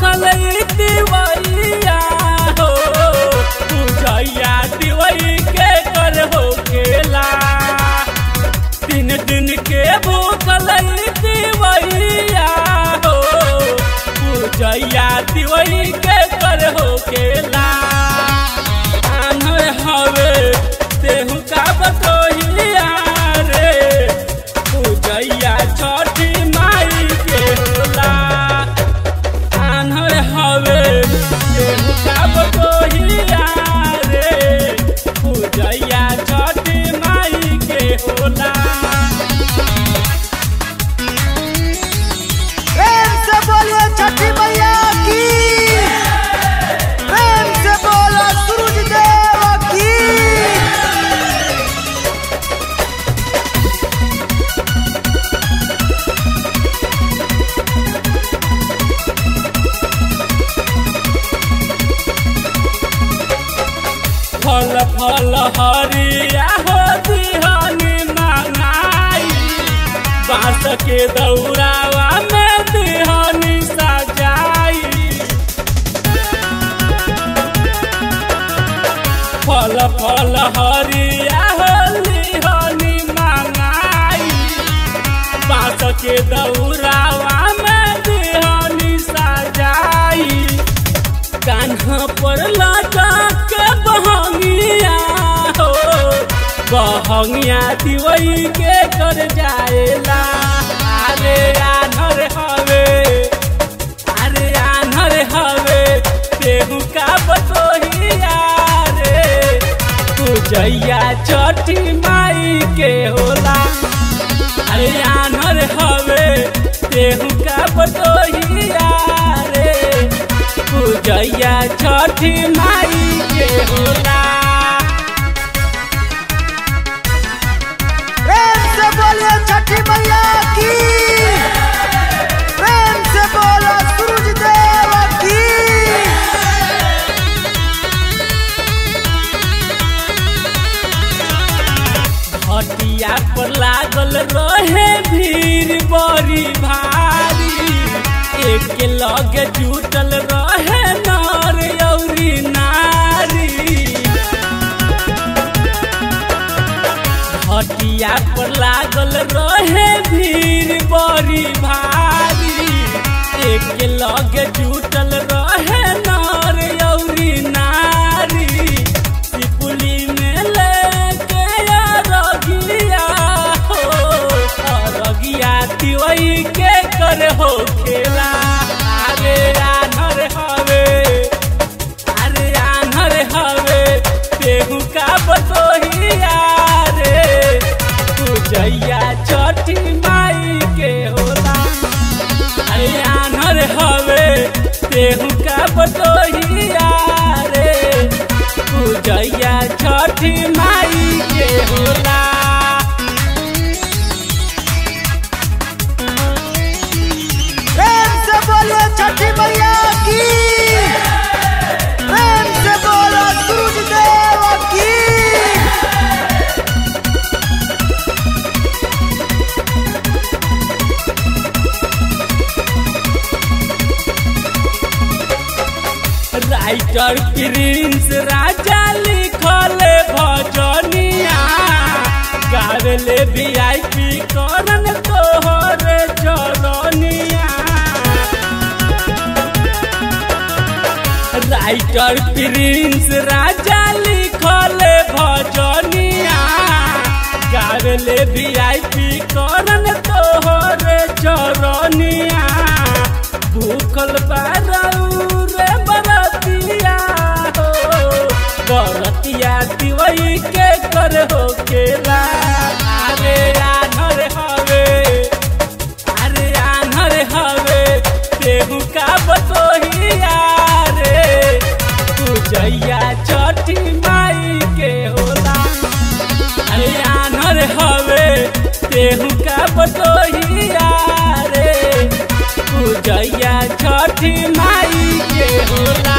Kale फल हरिया मंगाई बाँस के दौरावा में दिहनी सजाई। फल फल हरिया हो दिहनी मंगाई बाँस के दौरावा में दिहनी सजाई। कान्हा पर लगा बहंगिया दिवई के कर जाएला। अरे आनर हवे, अरे आनर हवे तेहू का बतोहिया रे। पूजैया छठी माई के होला। अरे आनर हवे तेहू का बतोहिया रे। पूजैया छठी माई के होला। रहे भीड़ बड़ी भारी। एक लगे जुटल रहे नर औरी नारी। हटिया पर लागल रहे भीड़ बड़ी भारी। एक लगे जुटल छठी माई के होला। अरे हवे तेहू का बतोहिया छठी माई के होला। राइटर प्रिंस, राजा लिखल भजनिया। गावेले वीआईपी करन तोहर राइटर प्रिंस, राजा लिखल भजनिया। गावेले वीआईपी करन तोहर चरनिया भूखल बारू रे बरतिया छठी माई के होला। अरे हवे का बतोहिया रे। छठी माई के होला।